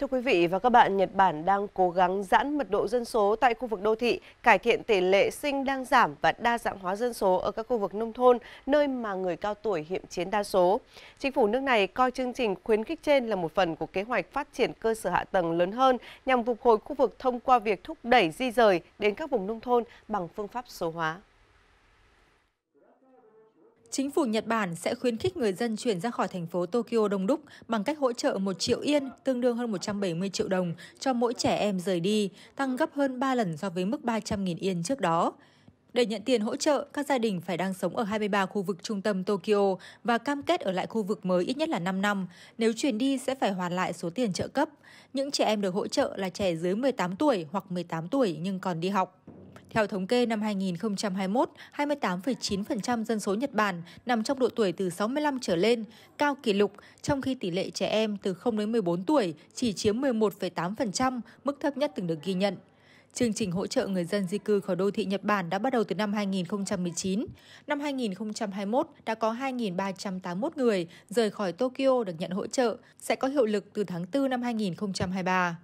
Thưa quý vị và các bạn, Nhật Bản đang cố gắng giãn mật độ dân số tại khu vực đô thị, cải thiện tỷ lệ sinh đang giảm và đa dạng hóa dân số ở các khu vực nông thôn, nơi mà người cao tuổi hiện chiếm đa số. Chính phủ nước này coi chương trình khuyến khích trên là một phần của kế hoạch phát triển cơ sở hạ tầng lớn hơn nhằm phục hồi khu vực thông qua việc thúc đẩy di rời đến các vùng nông thôn bằng phương pháp số hóa. Chính phủ Nhật Bản sẽ khuyến khích người dân chuyển ra khỏi thành phố Tokyo đông đúc bằng cách hỗ trợ 1 triệu yên, tương đương hơn 170 triệu đồng cho mỗi trẻ em rời đi, tăng gấp hơn 3 lần so với mức 300.000 yên trước đó. Để nhận tiền hỗ trợ, các gia đình phải đang sống ở 23 khu vực trung tâm Tokyo và cam kết ở lại khu vực mới ít nhất là 5 năm. Nếu chuyển đi sẽ phải hoàn lại số tiền trợ cấp. Những trẻ em được hỗ trợ là trẻ dưới 18 tuổi hoặc 18 tuổi nhưng còn đi học. Theo thống kê năm 2021, 28,9% dân số Nhật Bản nằm trong độ tuổi từ 65 trở lên, cao kỷ lục, trong khi tỷ lệ trẻ em từ 0 đến 14 tuổi chỉ chiếm 11,8%, mức thấp nhất từng được ghi nhận. Chương trình hỗ trợ người dân di cư khỏi đô thị Nhật Bản đã bắt đầu từ năm 2019. Năm 2021 đã có 2.381 người rời khỏi Tokyo được nhận hỗ trợ, sẽ có hiệu lực từ tháng 4 năm 2023.